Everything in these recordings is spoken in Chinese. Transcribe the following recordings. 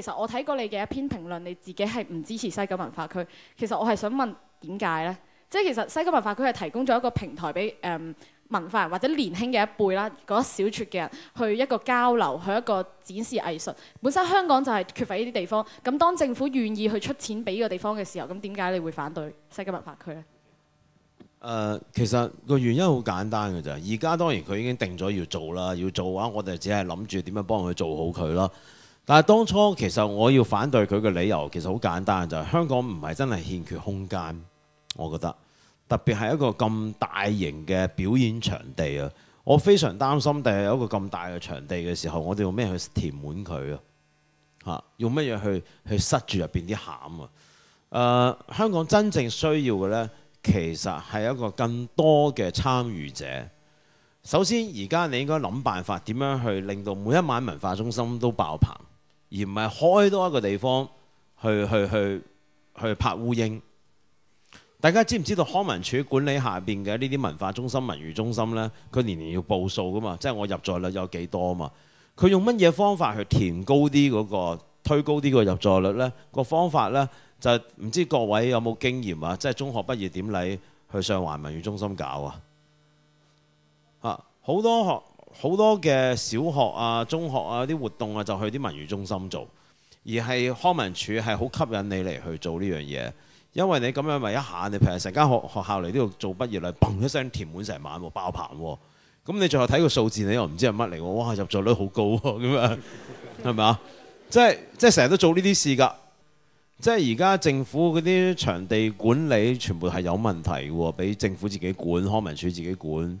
其實我睇過你嘅一篇評論，你自己係唔支持西九文化區。其實我係想問點解呢？即係其實西九文化區係提供咗一個平台俾誒、文化人或者年輕嘅一輩啦，嗰一小撮嘅人去一個交流，去一個展示藝術。本身香港就係缺乏呢啲地方。咁當政府願意去出錢俾呢個地方嘅時候，咁點解你會反對西九文化區呢？誒、其實個原因好簡單嘅咋。而家當然佢已經定咗要做啦，要做嘅話，我哋只係諗住點樣幫佢做好佢啦。但係當初其實我要反對佢嘅理由其實好簡單，就係、香港唔係真係欠缺空間，我覺得特別係一個咁大型嘅表演場地啊，我非常擔心，第日有一個咁大嘅場地嘅時候，我哋用咩去填滿佢啊？嚇，用乜嘢去去塞住入邊啲餡啊？誒、香港真正需要嘅呢，其實係一個更多嘅參與者。首先，而家你應該諗辦法點樣去令到每一晚文化中心都爆棚，而唔係開多一個地方去去去去拍烏蠅。大家知唔知道康文署管理下邊嘅呢啲文化中心、文娛中心呢？佢年年要報數噶嘛，即係我入座率有幾多啊嘛？佢用乜嘢方法去填高啲嗰、個推高啲個入座率呢？個方法呢，就唔知各位有冇經驗啊？即係中學畢業典禮去上環文娛中心搞啊！好多學好多嘅小學啊、中學啊啲活動啊，就去啲文娛中心做，而係康文署係好吸引你嚟去做呢樣嘢，因為你咁樣咪一下，你譬如成間學學校嚟呢度做畢業禮，砰一聲填滿成晚喎，爆棚喎，咁你最後睇個數字，你又唔知係乜嚟喎，哇入座率好高喎，咁樣係咪啊？即係即係成日都做呢啲事㗎。即係而家政府嗰啲場地管理全部係有問題嘅喎，俾政府自己管，康文署自己管。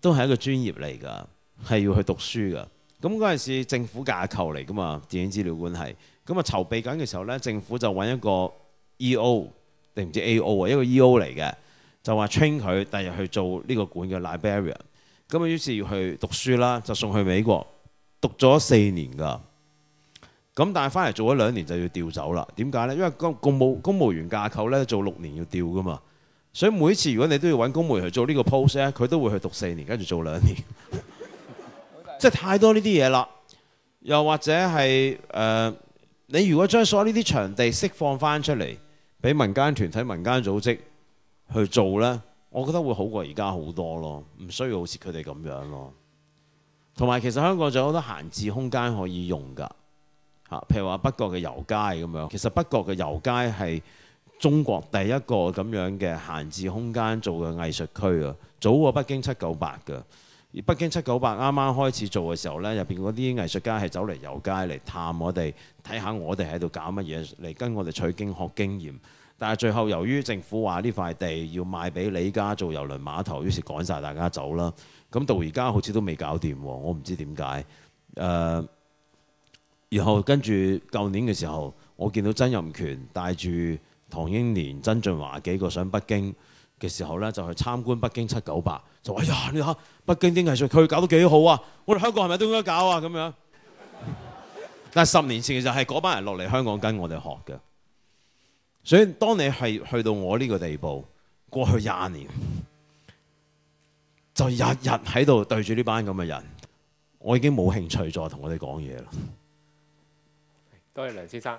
都係一個專業嚟㗎，係要去讀書㗎。咁嗰陣時政府架構嚟㗎嘛，電影資料館係。咁啊籌備緊嘅時候呢，政府就揾一個 E.O. 定唔知 A.O. 啊，一個 E.O. 嚟嘅，就話 train 佢第日去做呢個館嘅 librarian。咁啊於是要去讀書啦，就送去美國讀咗四年㗎。咁但係翻嚟做咗兩年就要調走啦。點解呢？因為公公務公務員架構呢，做六年要調㗎嘛。所以每次如果你都要揾公務員去做呢個 post 咧，佢都會去讀四年，跟住做兩年，即係太多呢啲嘢啦。又或者係誒、呃你如果將所有呢啲場地釋放翻出嚟，俾民間團體、民間組織去做呢，我覺得會好過而家好多咯，唔需要好似佢哋咁樣咯。同埋其實香港仲有好多閒置空間可以用㗎嚇，譬如話北角嘅油街咁樣，其實北角嘅油街係中國第一個咁樣嘅閒置空間做嘅藝術區啊，早過北京七九八㗎。而北京七九八啱啱開始做嘅時候呢，入邊嗰啲藝術家係走嚟遊街嚟探我哋，睇下我哋喺度搞乜嘢，嚟跟我哋取經學經驗。但係最後由於政府話呢塊地要賣俾李家做遊輪碼頭，於是趕晒大家走啦。咁到而家好似都未搞掂喎，我唔知點解。誒、然後跟住舊年嘅時候，我見到曾蔭權帶住唐英年、曾俊華幾個上北京嘅時候呢，就去參觀北京七九八，就話：哎呀，你睇北京啲藝術區搞得幾好啊！我哋香港係咪都應該搞啊？咁樣。但係十年前就係嗰班人落嚟香港跟我哋學嘅，所以當你係去到我呢個地步，過去廿年就日日喺度對住呢班咁嘅人，我已經冇興趣再同我哋講嘢啦。多謝梁先生。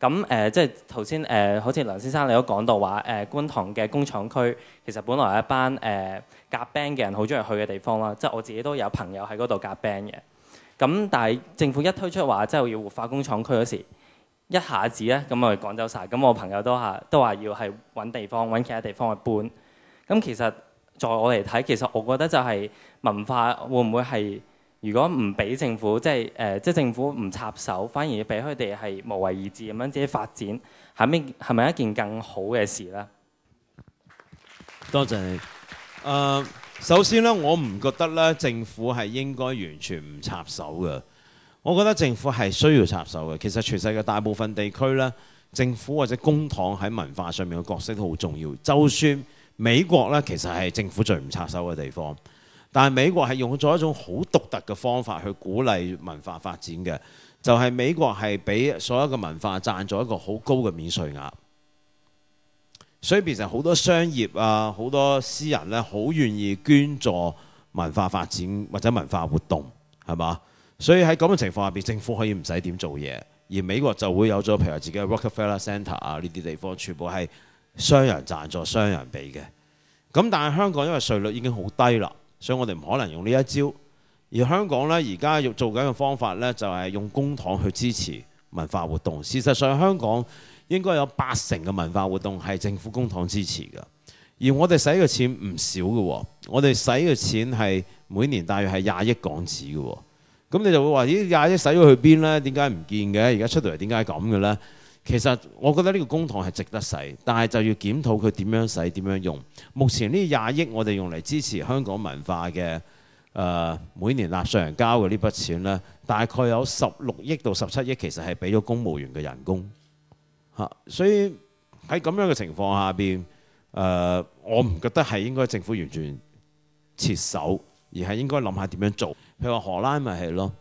咁誒、即係頭先誒，好似梁先生你都講到話誒、呃，觀塘嘅工廠區其實本來係一班誒、呃、夾 band 嘅人好中意去嘅地方啦，即係我自己都有朋友喺嗰度夾 band 嘅。咁但係政府一推出話即係要活化工廠區嗰時，一下子咧咁我哋趕走晒。咁我朋友都話都話要係揾地方揾其他地方去搬。咁其實在我嚟睇，其實我覺得就係文化會唔會係如果唔俾政府，即係誒、即係政府唔插手，反而俾佢哋係無為而治咁樣自己發展，係咪係咪一件更好嘅事呢？多謝你。誒、首先咧，我唔覺得咧政府係應該完全唔插手嘅。我覺得政府係需要插手嘅。其實全世界大部分地區咧，政府或者公帑喺文化上面嘅角色都好重要。就算美國咧，其實係政府最唔插手嘅地方，但係美國係用咗一種好獨特嘅方法去鼓勵文化發展嘅，就係、美國係俾所有嘅文化賺咗一個好高嘅免稅額。所以變成好多商業啊，好多私人咧，好願意捐助文化發展或者文化活動，係嘛？所以喺咁嘅情況下邊，政府可以唔使點做嘢，而美國就會有咗譬如自己嘅 Rockefeller Center 啊呢啲地方，全部係商人贊助、商人俾嘅。咁但係香港因為稅率已經好低啦，所以我哋唔可能用呢一招。而香港呢，而家要做緊嘅方法呢，就係用公帑去支持文化活動。事實上，香港應該有八成嘅文化活動係政府公帑支持嘅，而我哋使嘅錢唔少嘅，我哋使嘅錢係每年大約係廿億港紙嘅，咁你就會話咦廿億使咗去邊呢？點解唔見嘅？而家出到嚟點解咁嘅呢？其實我覺得呢個公帑係值得使，但係就要檢討佢點樣使、點樣用。目前呢廿億我哋用嚟支持香港文化嘅誒、每年納稅人交嘅呢筆錢呢，大概有十六億到十七億，其實係俾咗公務員嘅人工。嚇，所以喺咁樣嘅情況下邊，誒、我唔覺得係應該政府完全撤手，而係應該諗下點樣做。譬如話荷蘭咪係咯，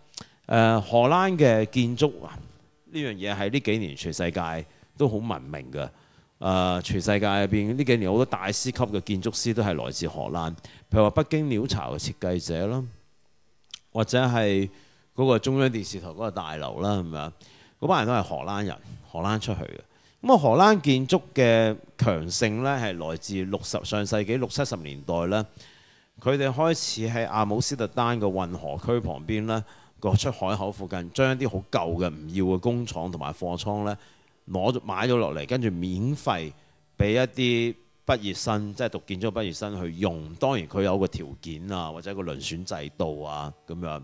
誒、荷蘭嘅建築呢呢樣嘢喺呢幾年全世界都好聞名嘅。誒、全世界入邊呢幾年好多大師級嘅建築師都係來自荷蘭，譬如話北京鳥巢嘅設計者啦，或者係嗰個中央電視台嗰個大樓啦，係咪啊？嗰班人都係荷蘭人，荷蘭出去嘅。咁啊，荷蘭建築嘅強盛呢，係來自六十上世紀六七十年代呢，佢哋開始喺阿姆斯特丹嘅運河區旁邊呢個出海口附近，將一啲好舊嘅唔要嘅工廠同埋貨倉呢攞咗買咗落嚟，跟住免費俾一啲畢業生，即係讀建築畢業生去用。當然佢有個條件啊，或者個輪選制度啊咁樣。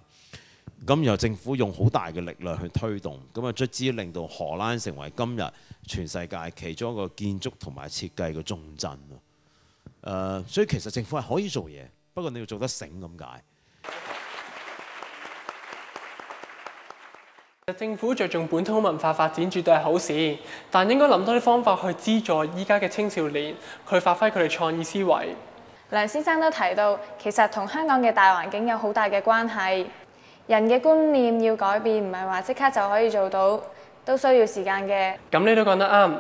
咁由政府用好大嘅力量去推動，咁啊卒之令到荷蘭成為今日全世界其中一個建築同埋設計嘅重鎮咯。誒，所以其實政府係可以做嘢，不過你要做得醒咁解。政府着重本土文化發展絕對係好事，但應該諗多啲方法去資助依家嘅青少年，去發揮佢哋創意思維。梁先生都提到，其實同香港嘅大環境有好大嘅關係。人嘅觀念要改變，唔係話即刻就可以做到，都需要時間嘅。咁你都講得啱。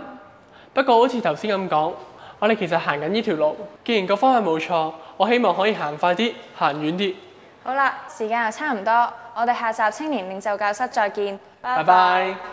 不過好似頭先咁講，我哋其實行緊呢條路，既然個方向冇錯，我希望可以行快啲，行遠啲。好啦，時間又差唔多，我哋下集青年領袖教室再見，拜拜拜。